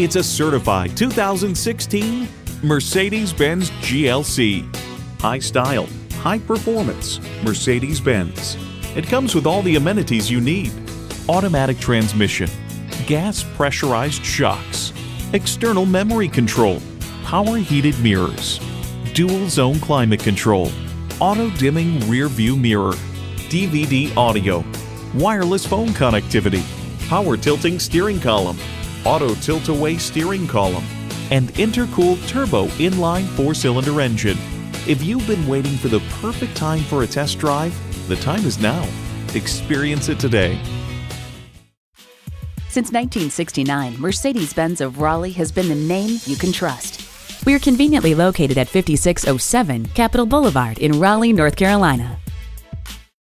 It's a certified 2016 Mercedes-Benz GLC. High style, high performance, Mercedes-Benz. It comes with all the amenities you need. Automatic transmission, gas pressurized shocks, external memory control, power heated mirrors, dual zone climate control, auto dimming rear view mirror, DVD audio, wireless phone connectivity, power tilting steering column, auto tilt away steering column, and intercooled turbo inline four cylinder engine. If you've been waiting for the perfect time for a test drive, the time is now. Experience it today. Since 1969, Mercedes Benz of Raleigh has been the name you can trust. We are conveniently located at 5607 Capitol Boulevard in Raleigh, North Carolina.